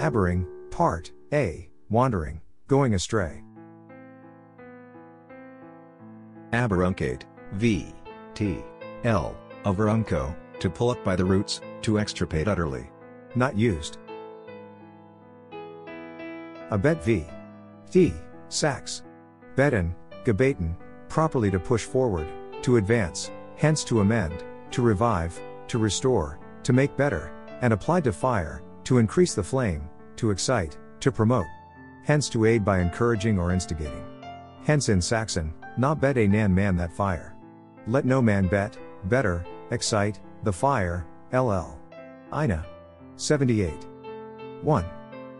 Aberring, part, A, wandering, going astray. Aberuncate, v. t. l. Averunco, to pull up by the roots, to extirpate utterly. Not used. Abet v. d. Sax. Beten, gebaten, properly to push forward, to advance, hence to amend, to revive, to restore, to make better, and applied to fire, to increase the flame, to excite, to promote. Hence to aid by encouraging or instigating. Hence in Saxon, na bet a nan man that fire. Let no man bet, better, excite, the fire, ll. Ina. 78. 1.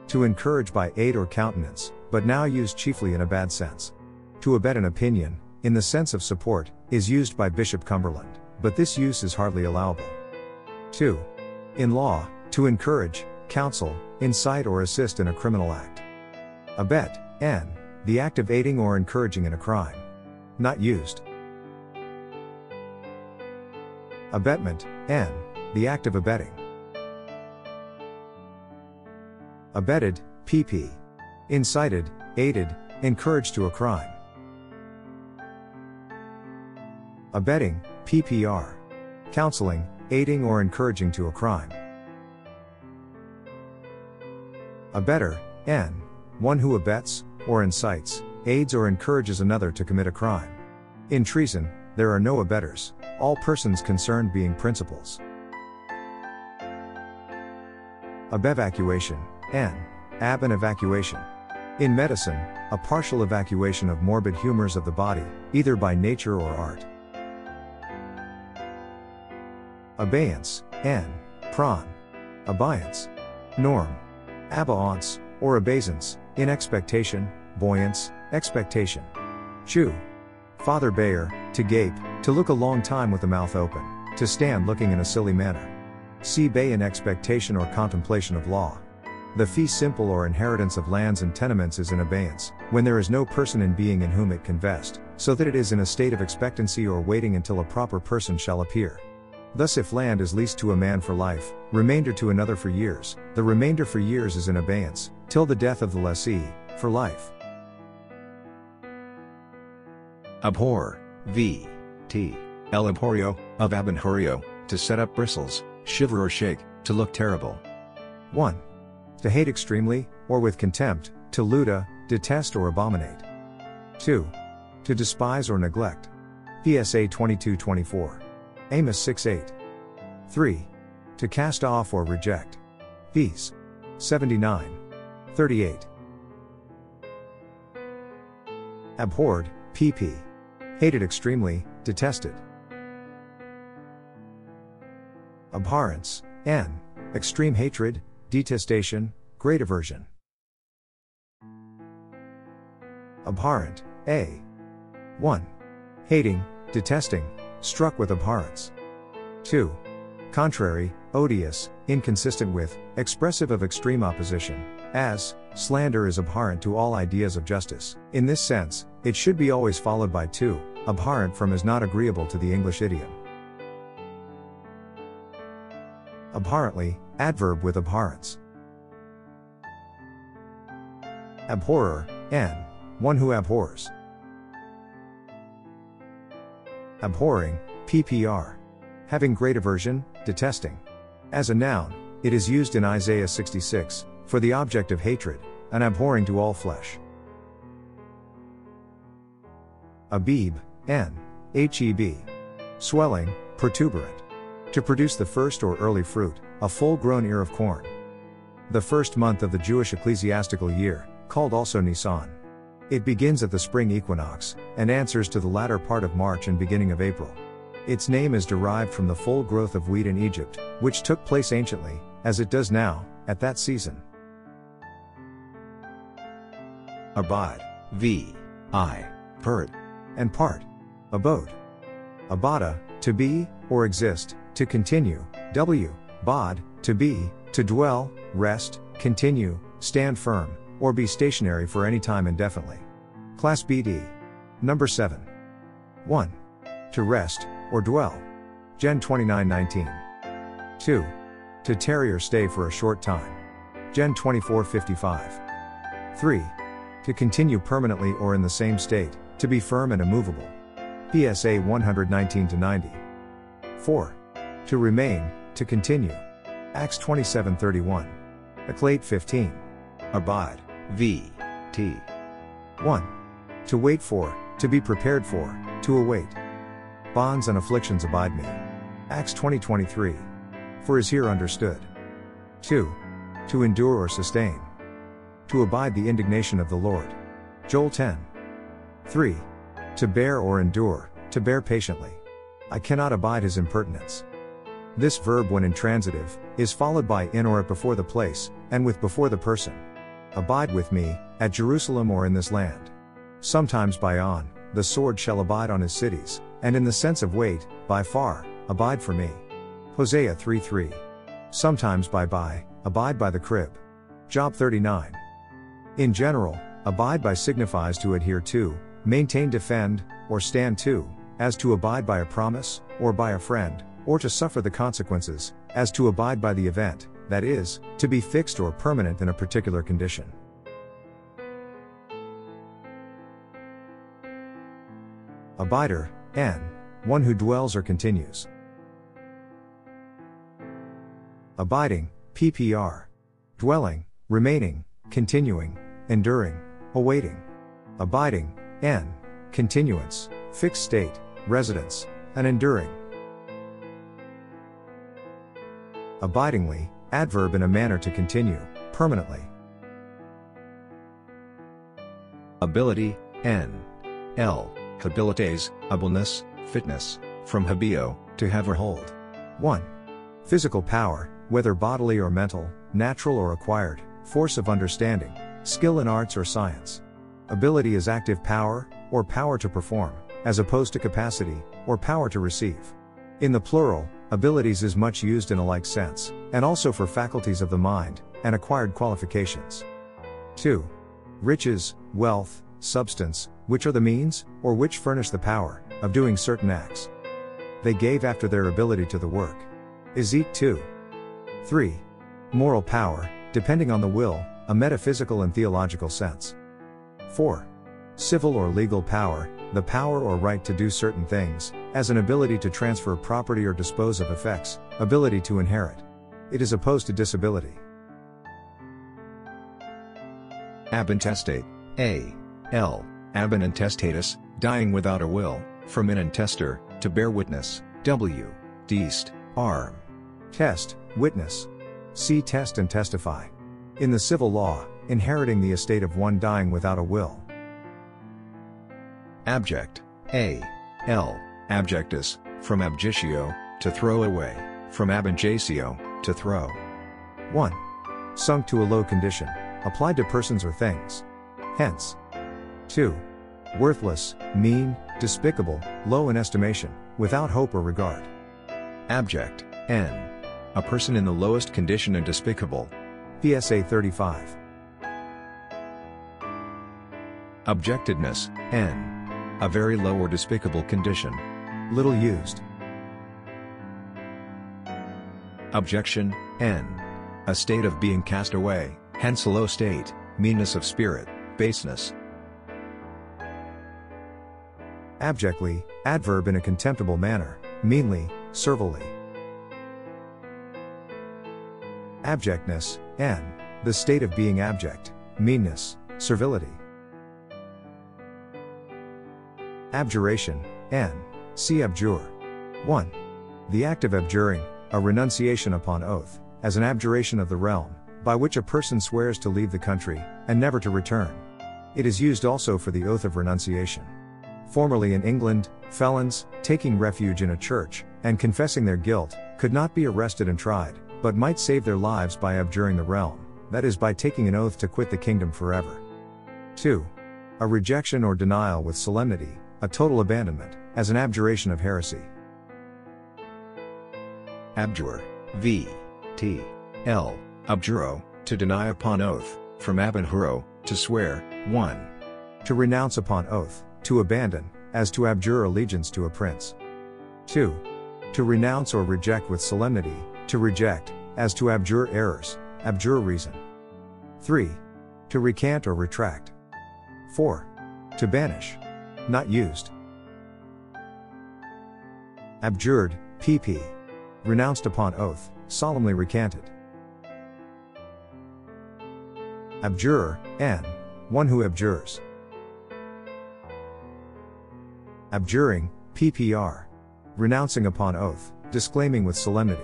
To encourage by aid or countenance, but now used chiefly in a bad sense. To abet an opinion, in the sense of support, is used by Bishop Cumberland, but this use is hardly allowable. 2. In law, to encourage, counsel, incite or assist in a criminal act. Abet, n. The act of aiding or encouraging in a crime. Not used. Abetment, n. The act of abetting. Abetted, pp. Incited, aided, encouraged to a crime. Abetting, ppr. Counseling, aiding or encouraging to a crime. Abettor, n. One who abets, or incites, aids or encourages another to commit a crime. In treason, there are no abettors, all persons concerned being principals. Abevacuation, n. Ab an evacuation. In medicine, a partial evacuation of morbid humors of the body, either by nature or art. Abeyance, n. Prawn. Abeyance. Norm. Abeyance, or obeisance, in expectation, buoyance, expectation. Chew. Father Bayer, to gape, to look a long time with the mouth open, to stand looking in a silly manner. See bay in expectation or contemplation of law. The fee simple or inheritance of lands and tenements is in abeyance, when there is no person in being in whom it can vest, so that it is in a state of expectancy or waiting until a proper person shall appear. Thus, if land is leased to a man for life, remainder to another for years, the remainder for years is in abeyance, till the death of the lessee, for life. Abhor, v. t. El abhorio, of abhorrio, to set up bristles, shiver or shake, to look terrible. 1. To hate extremely, or with contempt, to luda, detest or abominate. 2. To despise or neglect. PSA 2224. Amos 6 8. 3. To cast off or reject. Peace. 79. 38. Abhorred, pp. Hated extremely, detested. Abhorrence, n. Extreme hatred, detestation, great aversion. Abhorrent, a. 1. Hating, detesting, struck with abhorrence. 2. Contrary, odious, inconsistent with, expressive of extreme opposition, as, slander is abhorrent to all ideas of justice. In this sense, it should be always followed by 2, abhorrent from is not agreeable to the English idiom. Abhorrently, adverb with abhorrence. Abhorrer, n. One who abhors. Abhorring, ppr. Having great aversion, detesting. As a noun, it is used in Isaiah 66, for the object of hatred, and abhorring to all flesh. Abib, n. Heb. Swelling, protuberant. To produce the first or early fruit, a full grown ear of corn. The first month of the Jewish ecclesiastical year, called also Nisan. It begins at the spring equinox, and answers to the latter part of March and beginning of April. Its name is derived from the full growth of wheat in Egypt, which took place anciently, as it does now, at that season. Abide, v. i. Pert. And part. Abode. Abada, to be, or exist, to continue, w. Bod, to be, to dwell, rest, continue, stand firm, or be stationary for any time indefinitely. Class BD. Number 7. 1. To rest, or dwell. Gen 2919. 2. To tarry or stay for a short time. Gen 2455. 3. To continue permanently or in the same state, to be firm and immovable. PSA 119 90. 4. To remain, to continue. Acts 27:31. Eclate 15. Abide. V. T. 1. To wait for, to be prepared for, to await. Bonds and afflictions abide me. Acts 20:23. For is here understood. 2. To endure or sustain. To abide the indignation of the Lord. Joel 10. 3. To bear or endure, to bear patiently. I cannot abide his impertinence. This verb, when intransitive, is followed by in or at before the place, and with before the person. Abide with me, at Jerusalem or in this land. Sometimes by on, the sword shall abide on his cities, and in the sense of weight, by far, abide for me. Hosea 3 3. Sometimes by by, abide by the crib. Job 39. In general, abide by signifies to adhere to, maintain, defend, or stand to, as to abide by a promise, or by a friend, or to suffer the consequences, as to abide by the event, that is, to be fixed or permanent in a particular condition. Abider, N. One who dwells or continues. Abiding, PPR. Dwelling, remaining, continuing, enduring, awaiting. Abiding, N. Continuance, fixed state, residence, and enduring. Abidingly, adverb in a manner to continue, permanently. Ability, N. L. Habilitas, ableness, fitness, from habio, to have or hold. 1. Physical power, whether bodily or mental, natural or acquired, force of understanding, skill in arts or science. Ability is active power, or power to perform, as opposed to capacity, or power to receive. In the plural, abilities is much used in a like sense, and also for faculties of the mind, and acquired qualifications. 2. Riches, wealth, substance, which are the means, or which furnish the power, of doing certain acts. They gave after their ability to the work. Ezek 2. 3. Moral power, depending on the will, a metaphysical and theological sense. 4. Civil or legal power, the power or right to do certain things, as an ability to transfer property or dispose of effects, ability to inherit. It is opposed to disability. Ab intestate, A. L. Ab intestatus, dying without a will, from in intestor, to bear witness, W. Deist, arm. Test, witness. See test and testify. In the civil law, inheriting the estate of one dying without a will. Abject, A. L. Abjectus, from abjitio, to throw away, from abinjatio, to throw. 1. Sunk to a low condition, applied to persons or things. Hence. 2. Worthless, mean, despicable, low in estimation, without hope or regard. Abject, N. A person in the lowest condition and despicable. PSA 35. Abjectedness, N. A very low or despicable condition. Little used. Abjection, N. A state of being cast away, hence a low state, meanness of spirit, baseness. Abjectly, adverb in a contemptible manner, meanly, servilely. Abjectness, N. The state of being abject, meanness, servility. Abjuration, N. See abjure. 1. The act of abjuring, a renunciation upon oath, as an abjuration of the realm, by which a person swears to leave the country, and never to return. It is used also for the oath of renunciation. Formerly in England, felons, taking refuge in a church, and confessing their guilt, could not be arrested and tried, but might save their lives by abjuring the realm, that is, by taking an oath to quit the kingdom forever. 2. A rejection or denial with solemnity, a total abandonment, as an abjuration of heresy. Abjure, V. T. L. Abjuro, to deny upon oath, from abinhuro, to swear, 1. To renounce upon oath, to abandon, as to abjure allegiance to a prince. 2. To renounce or reject with solemnity, to reject, as to abjure errors, abjure reason. 3. To recant or retract. 4. To banish. Not used. Abjured, pp. Renounced upon oath, solemnly recanted. Abjurer, n. One who abjures. Abjuring, ppr. Renouncing upon oath, disclaiming with solemnity.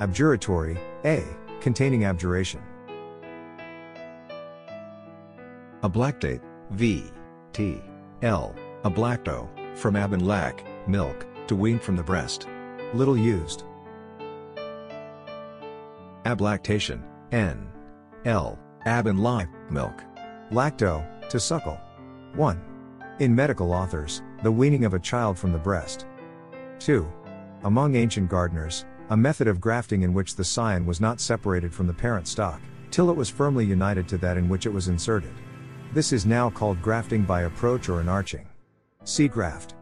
Abjuratory, a. Containing abjuration. Ablactate, v. t. l. Ablacto, from ab and lac, milk, to wean from the breast. Little used. Ablactation, n. l. Ab and milk. Lacto, to suckle. 1. In medical authors, the weaning of a child from the breast. 2. Among ancient gardeners, a method of grafting in which the scion was not separated from the parent stock, till it was firmly united to that in which it was inserted. This is now called grafting by approach or inarching. See graft.